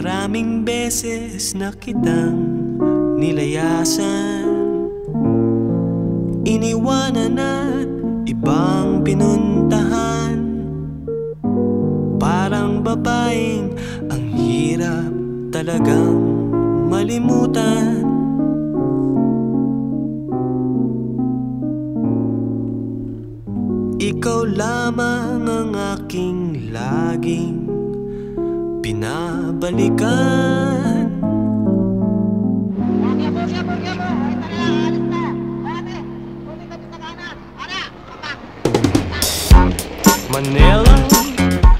Maraming beses na kitang nilayasan. Iniwanan at ibang pinuntahan. Parang babaeng ang hirap talagang malimutan. Ikaw lamang ang aking laging pinabalikan Manila,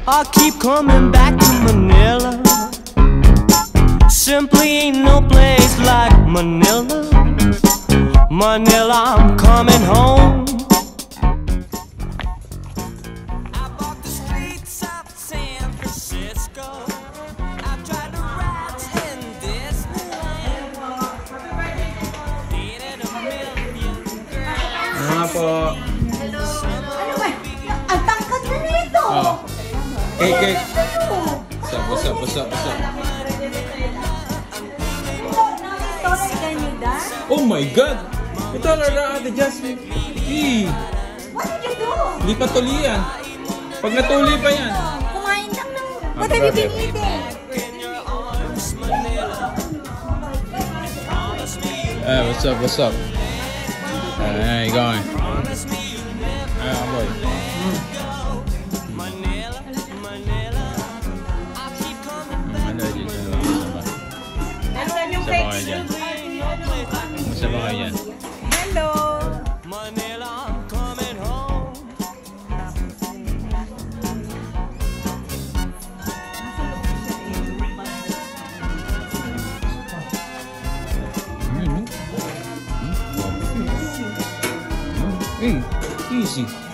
I keep coming back to Manila. Simply ain't no place like Manila. Manila, I'm coming home. Cake, cake. Ano? What's up, what's up, what's up, what's up? Sorry, can you dance? Oh my God! Ito talaga ate Jasmine. Eh, What did you do? hindi pa tuli yan. Pag natuli pa yan. Kumain lang ng... What have you been grabe. eating? Eh, what's up, what's up? Eh, how you going? Easy.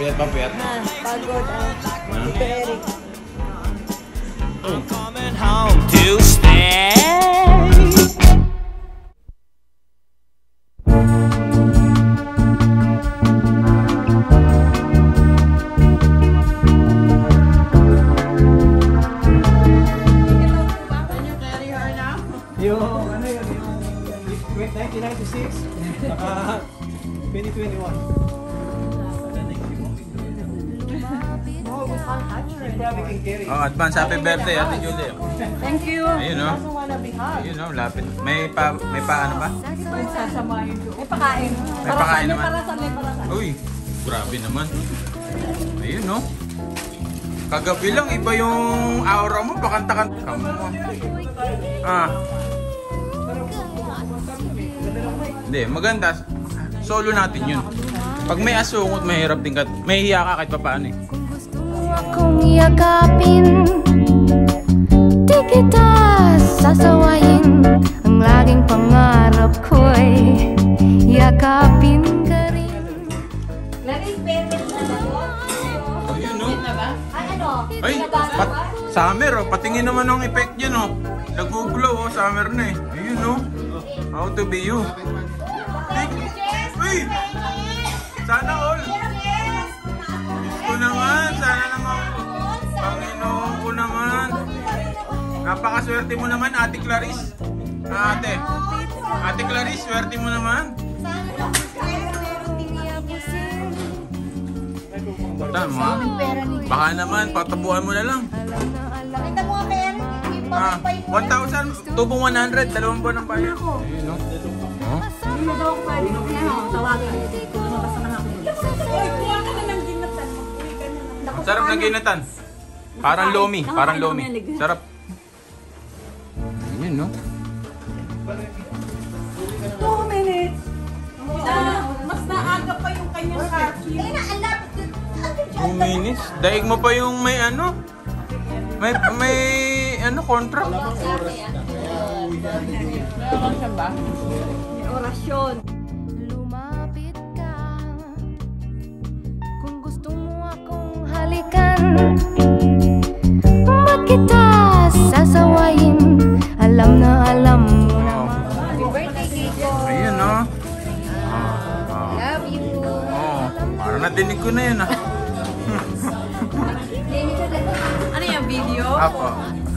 Ano, gusto? Puyat pa, puyat. Pagod. Very. I'm coming home to stay. Yung ano yun, yung 1996, saka uh, 2021. You probably can carry. Oh, advance happy birthday, Ate Julie. Thank you. Ayun, no? Doesn't wanna be. Ayun, no? Lapit. May pa, may pa ano ba? Sasamahin ko. May pakain. May pakain naman. May parasan, may parasan. Uy, grabe naman. Ayun, no? Kagabi lang, iba yung aura mo. Pakanta-kanta ka mo. Ah. Hindi, maganda. Solo natin yun. Pag may asungot, mahirap din ka. May hiya ka kahit pa paano eh. Kung gusto mo akong yakapin Di kita sasawayin Ang laging pangarap ko'y Yakapin ka rin Laging better na ba? Ayun, no? Ay, ano? Ay, pat summer oh. Patingin naman ng effect yun oh. Nag-glow oh. Summer na eh. Ayun oh. How to be you. Uy! Sana all. Ko naman. Sana naman. Panginoon ko naman. Napakaswerte mo naman, Ate Clarice. Ate. Ate Clarice, swerte mo naman. Tama. Baka naman, patabuhan mo na lang. Nakita mo kaya yung Ah, pamay 1,000, tubong 100, dalawang buwan ng bayan. Ayun, no? Oh? Hindi na daw ako pwede. Kaya Sarap ng ginatan. Parang lomi, parang lomi. Sarap. Ganyan, no? 2 minutes. mas naaga pa yung kanyang kaki. Eh, naalap. 2 minutes? Daig mo pa yung may ano? May, may ano, contract? Wala oras na. May oras ba? May orasyon. Ba't kita sasawayin Alam na alam mo Happy birthday, Kiko. Ayun, no? Oh, oh. Love you. Oh, parang nadinig ko na yun, ah. Ano yung video? Apo.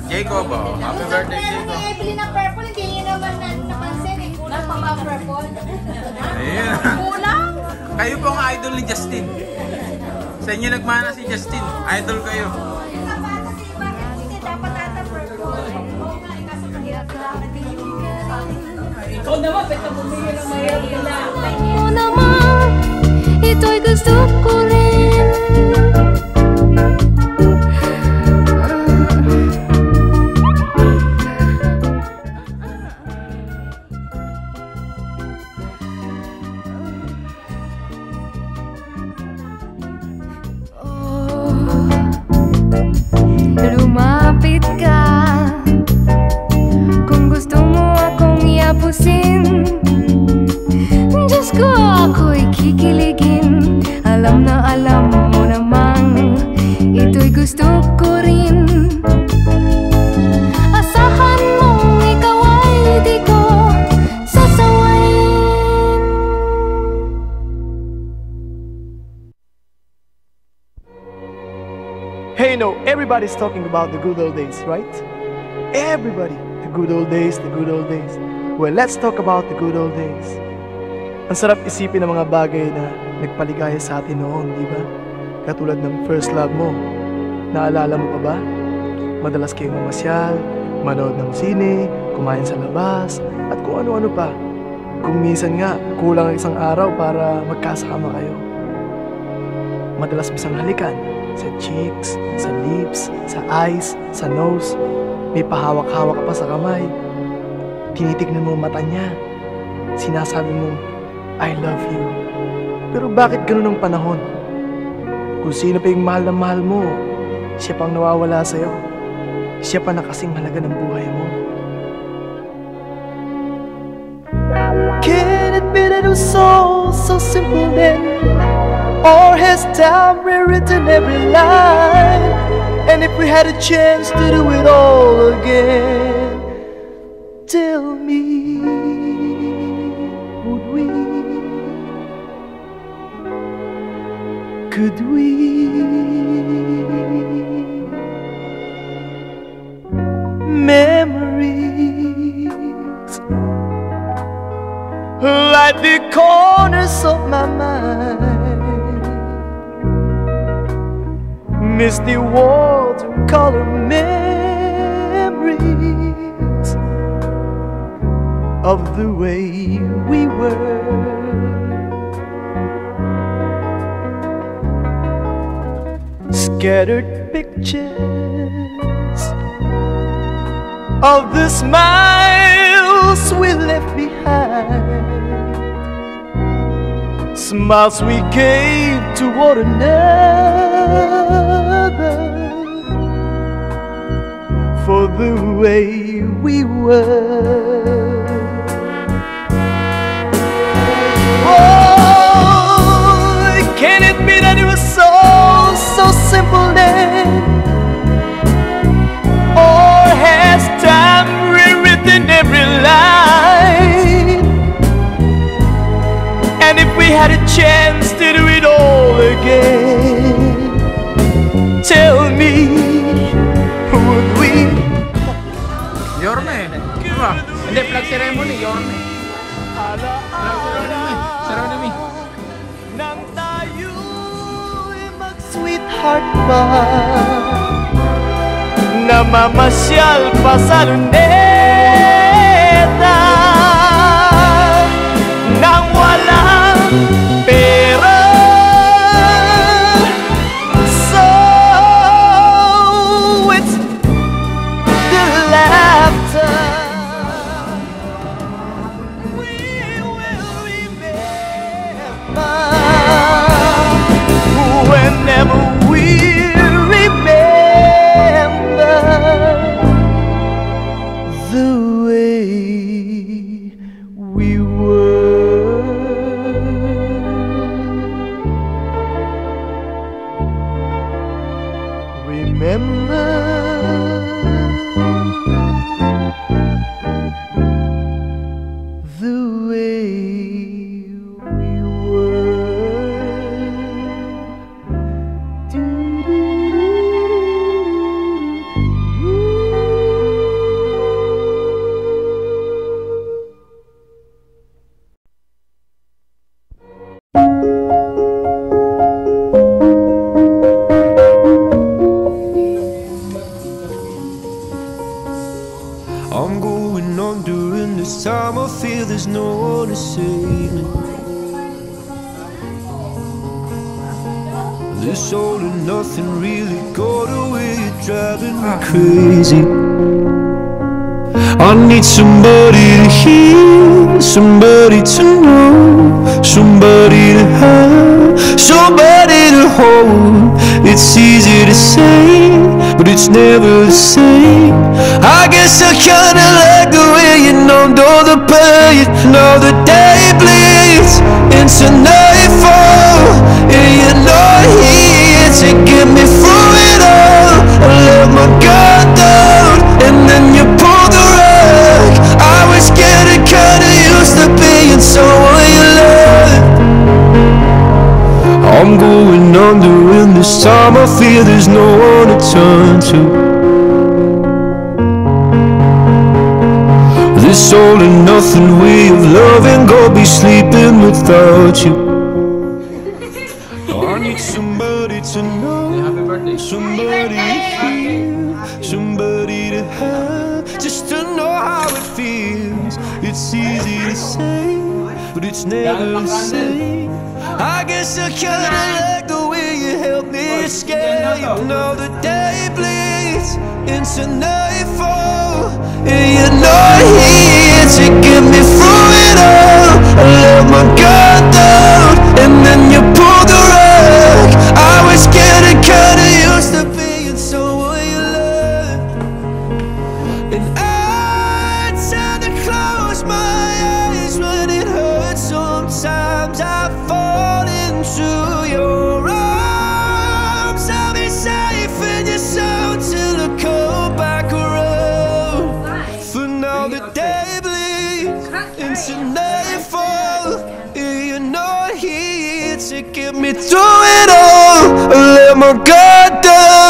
Jacob, oh. Happy birthday, Meron Jacob. kay Evelyn na purple, hindi niyo naman na, napansin eh. Kulang pa mga purple. Ayun. Kulang. Kayo po ang idol ni Justin. Sa inyo nagmana si Justin. Idol kayo. Ikaw naman, pwede bumili ng mahirap nila. Ikaw naman, ito'y gusto ko rin. Alam na alam mo namang Ito'y gusto ko rin Asahan mong ikaw ay di ko Hey, no, everybody's talking about the good old days, right? Everybody, the good old days, the good old days. Well, let's talk about the good old days. Ang sarap isipin ng mga bagay na nagpaligaya sa atin noon, di ba? Katulad ng first love mo. Naalala mo pa ba? Madalas kayong mamasyal, manood ng sine, kumain sa labas, at kung ano-ano pa. Kung minsan nga, kulang ang isang araw para magkasama kayo. Madalas misang halikan sa cheeks, sa lips, sa eyes, sa nose. May pahawak-hawak pa sa kamay. Tinitignan mo mata niya. Sinasabi mo, I love you. Pero bakit ganun ang panahon? Kung sino pa yung mahal na mahal mo, siya pang nawawala sa'yo. Siya pa na kasing mahalaga ng buhay mo. Can it be that so, so simple then? Or has time rewritten every line? And if we had a chance to do it all again, tell me, Could we? Memories like the corners of my mind. Misty watercolor memories of the way we were. Scattered pictures of the smiles we left behind smiles we gave to one another for the way we were. Oh, can it be that it was so, simple then? namamasi al pasar neta. Nawala the way driving me crazy. I need somebody to hear, somebody to know, somebody to have, somebody to hold. It's easy to say, but it's never the same. I guess I kinda like the way you numbed all the pain. Now the day bleeds into nightfall, and you're not here to get me. I let my guard down, and then you pulled the rug. I was getting kinda used to being someone you loved. I'm going under, and this time I fear there's no one to turn to. This all and nothing way of loving, go be sleeping without you. I need somebody never same. I guess I kinda like the way you help me escape. Now the day bleeds into nightfall, and you're not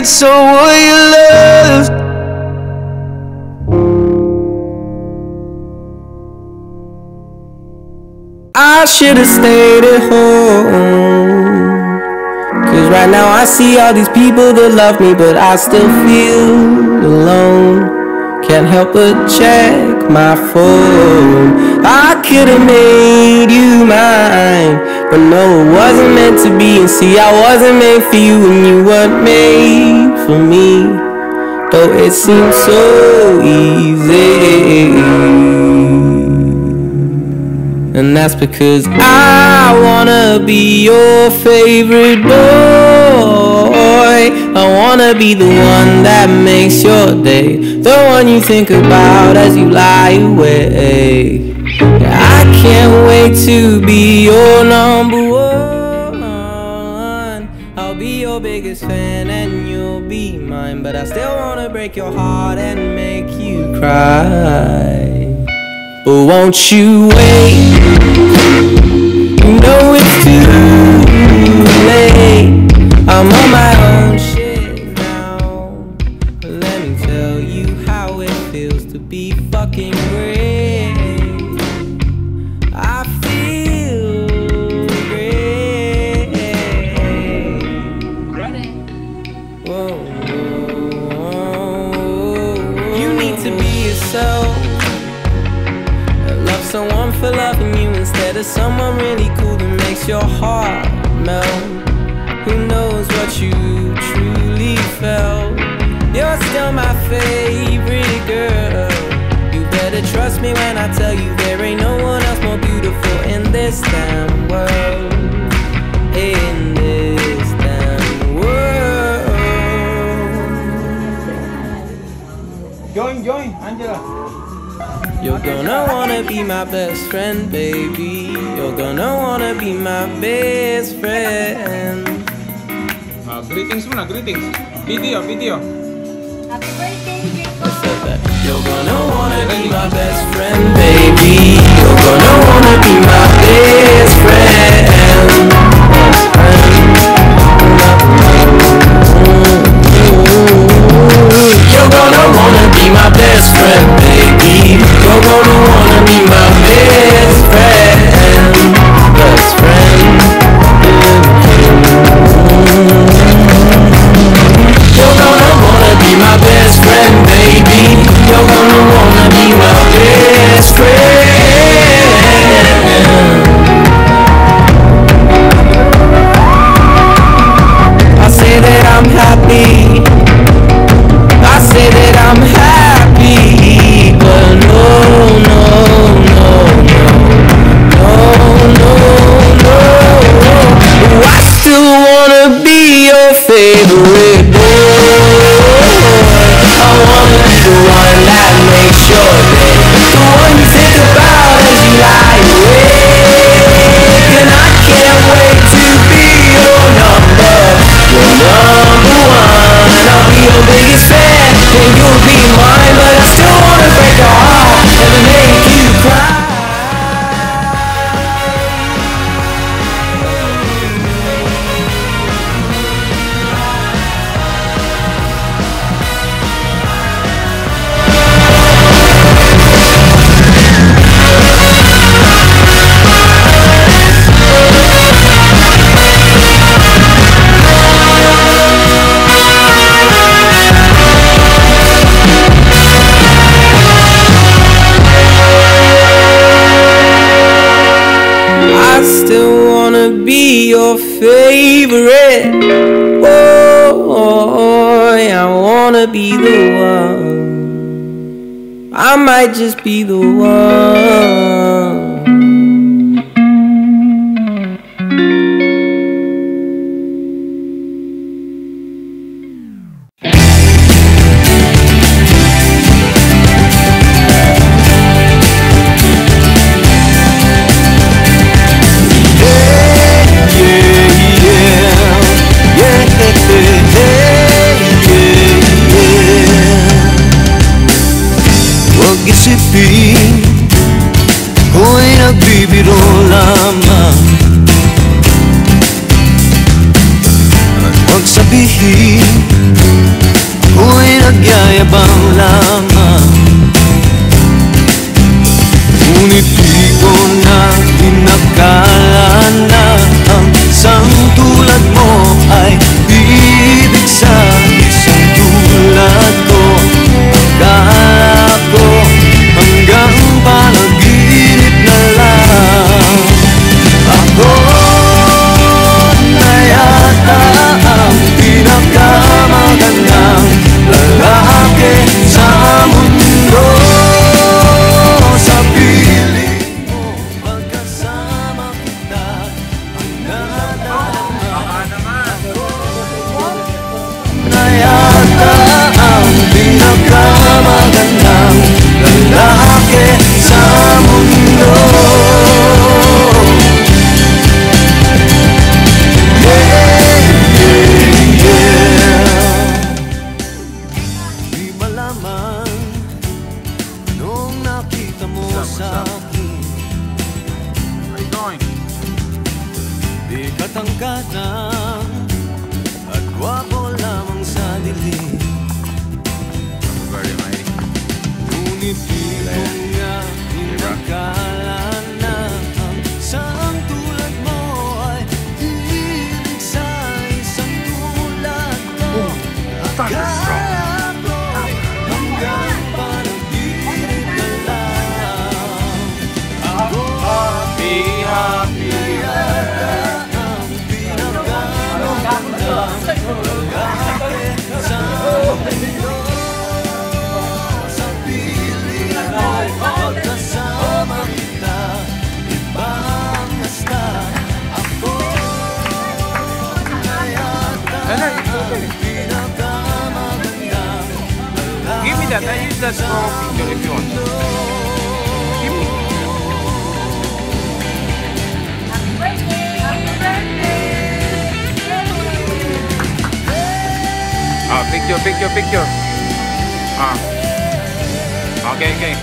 being someone you loved. I should've stayed at home. Cause right now I see all these people that love me, but I still feel alone. Can't help but check my phone. I could've made you mine, but no, it wasn't meant to be. And see, I wasn't made for you, and you weren't made for me. Though it seemed so easy. And that's because I wanna be your favorite boy. I wanna be the one that makes your day, the one you think about as you lie awake. I can't wait to be your number one. I'll be your biggest fan and you'll be mine, but I still wanna break your heart and make you cry. But won't you wait? You know it's too late. I'm on my own someone really cool that makes your heart melt. Who knows what you truly felt? You're still my favorite girl. You better trust me when I tell you there ain't no one else more beautiful in this damn world. In You're gonna wanna be my best friend, baby. You're gonna wanna be my best friend. Ah, greetings muna, greetings. Video, video. Happy birthday, Jacob! I said that. You're gonna wanna be my best friend, baby. You're gonna wanna be my best friend. Be your favorite boy. I wanna be the one. I might just be the one. lamang Nung nakita mo what's up, what's up? sa akin. How you going? Di katangkatang At guwapo lamang sa dilim I'm very mighty Ngunit di ko nga inakala. Picture. Ah. Okay, okay.